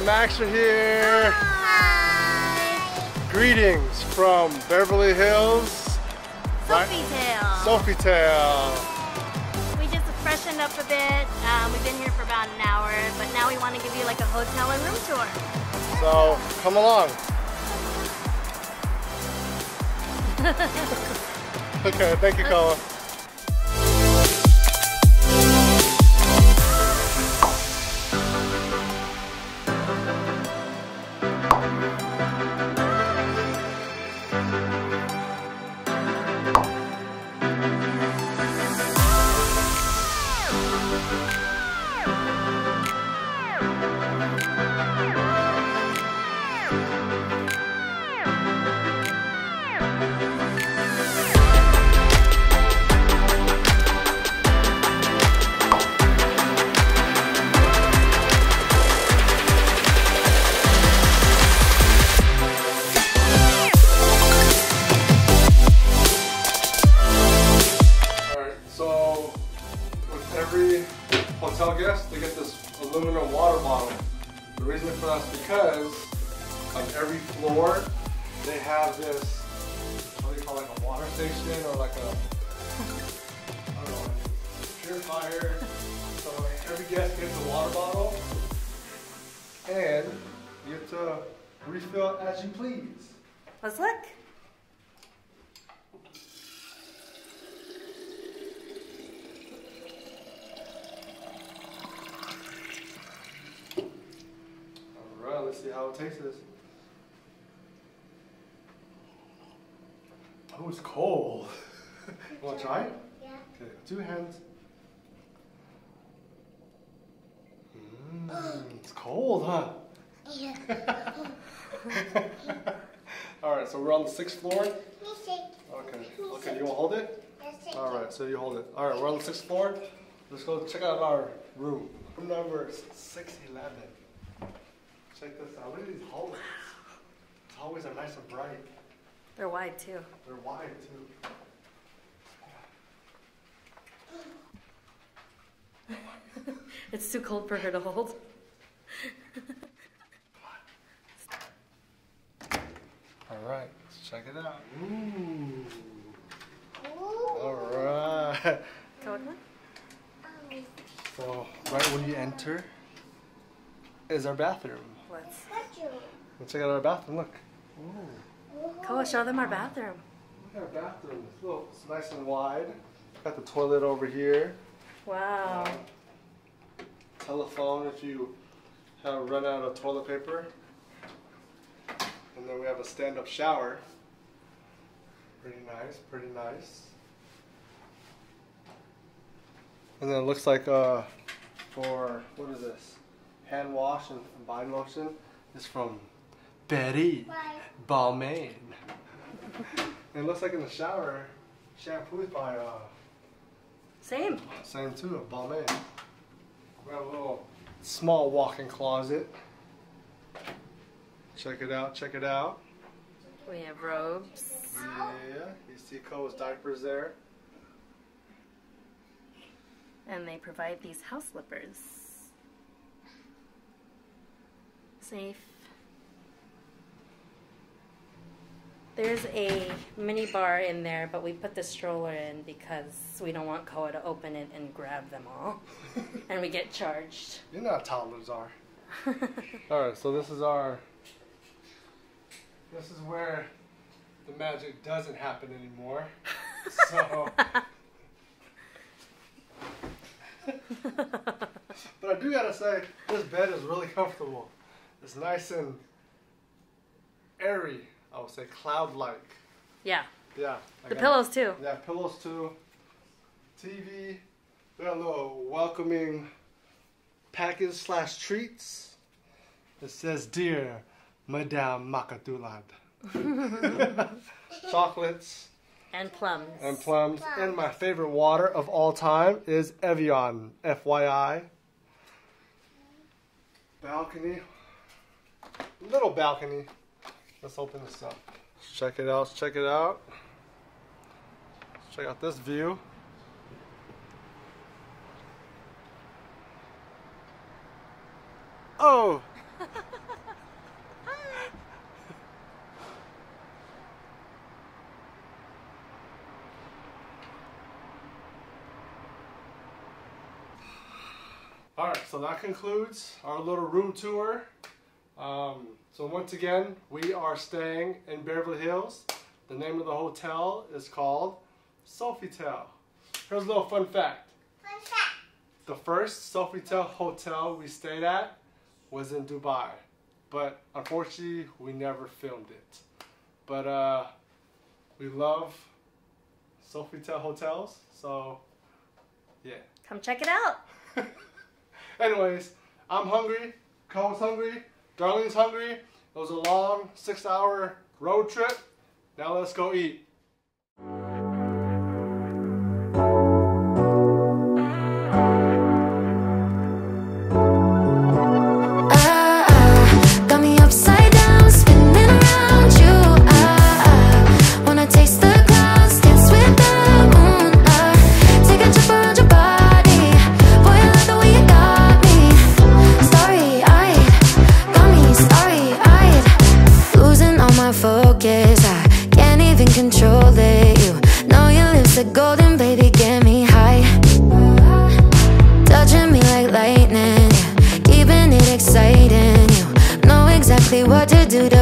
and Mac's are here. Hi. Greetings from Beverly Hills. Sofitel. Sofitel. we just freshened up a bit. Um, we've been here for about an hour, but now we want to give you like a hotel and room tour. So come along. okay, thank you, Koa. Hotel guest, they get this aluminum water bottle. The reason for that is because on every floor, they have this, what do you call it, like a water station or like a, I don't know, purifier. So every guest gets a water bottle and you get to refill it as you please. Let's look. Alright, let's see how it tastes. Oh, it's cold. you want to try it? Yeah. Okay, two hands. Mm, it's cold, huh? Yeah. Alright, so we're on the sixth floor. Okay, okay, you want to hold it? Alright, so you hold it. Alright, we're on the sixth floor. Let's go check out our room. Room number 611. Check this out. Look at these hallways. These hallways are nice and bright. They're wide too. They're wide too. It's too cold for her to hold. Alright, let's check it out. Ooh. Alright. Go with. So, right when you enter is our bathroom. Let's. Let's check out our bathroom. Look. Ooh. Koa, show them our bathroom. Look at our bathroom. It's, little, it's nice and wide. Got the toilet over here. Wow. Telephone if you have run out of toilet paper. And then we have a stand-up shower. Pretty nice, pretty nice. And then it looks like uh, for, what is this? Hand wash and body lotion is from Betty Balmain. it looks like in the shower, shampoo is by uh, Same. same too, Balmain. We have a little small walk-in closet. Check it out, check it out. We have robes. Yeah, you see Koa's diapers there. And they provide these house slippers. Safe. There's a mini bar in there, but we put the stroller in because we don't want Koa to open it and grab them all. and we get charged. You know how toddlers are. Alright, so this is our. This is where the magic doesn't happen anymore. So. but I do gotta say, this bed is really comfortable. It's nice and airy. I would say cloud-like. yeah. Yeah. The pillows too. Yeah, pillows too. TV. A little welcoming package slash treats. It says, "Dear Madame Makatulad." Chocolates And plums. and plums. And my favorite water of all time is Evian. FYI. Balcony little balcony. Let's open this up. Let's check it out. Let's check it out. Let's check out this view. Oh! Alright, so that concludes our little room tour. Um, so once again, we are staying in Beverly Hills. The name of the hotel is called Sofitel. Here's a little fun fact. Fun fact. The first Sofitel hotel we stayed at was in Dubai, but unfortunately we never filmed it. But uh, we love Sofitel hotels, so yeah. Come check it out. Anyways, I'm hungry. Koa's hungry. Darlene's hungry. It was a long six-hour road trip. Now let's go eat. what to do to